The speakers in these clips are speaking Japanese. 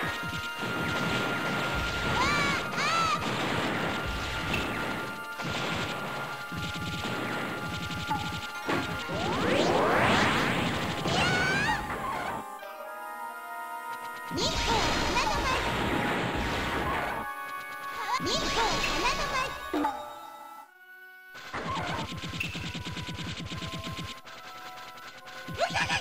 Yeah, yeah, yeah.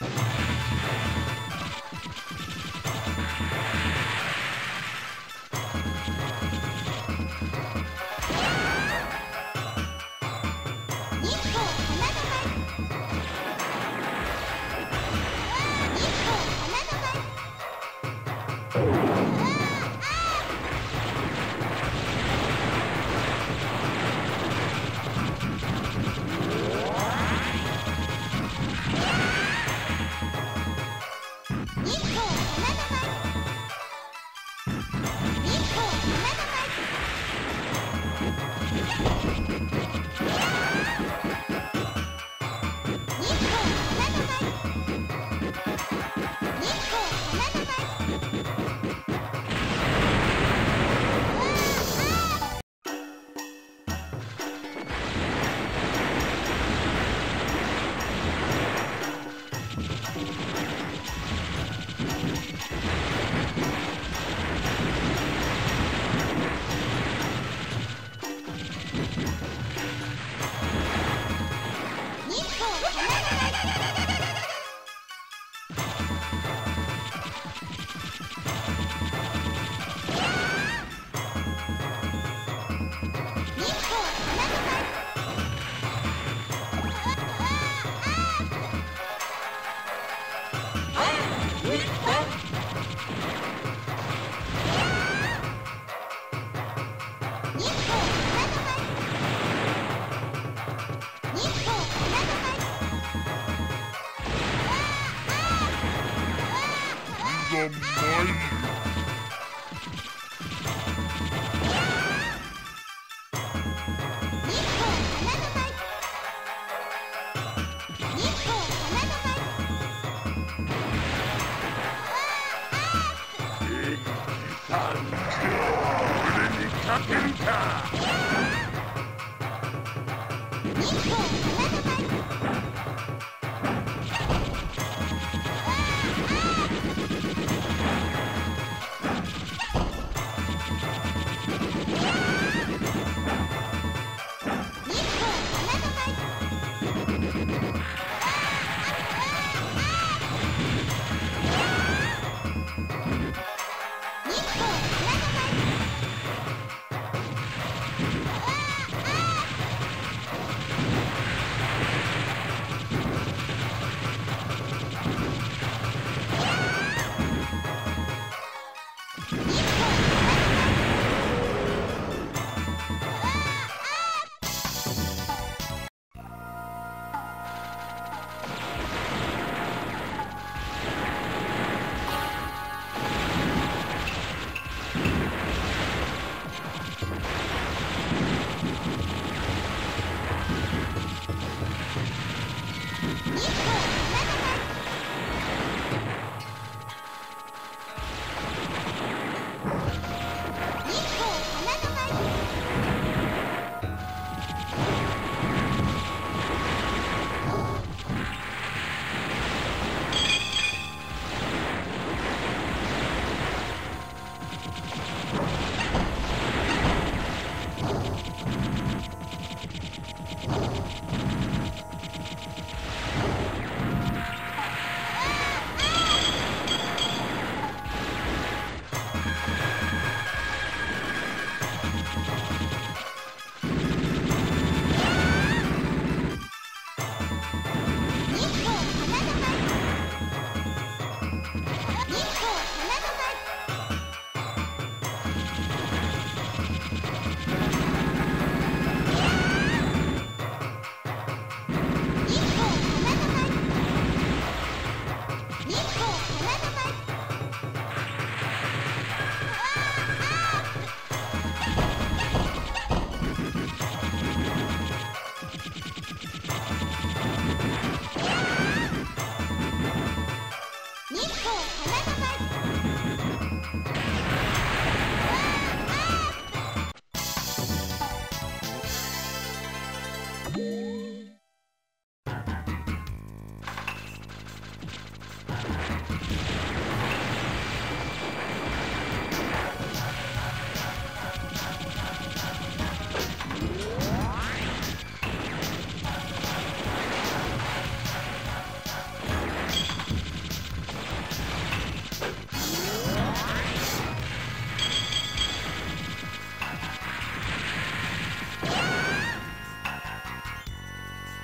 Thank you. こ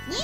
你